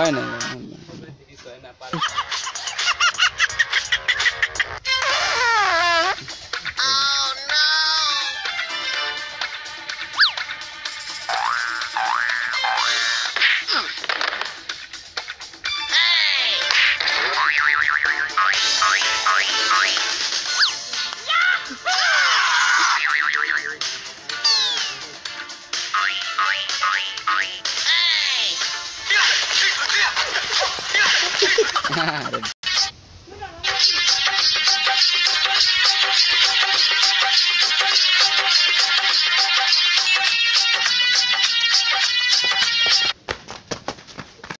Why not? Cara.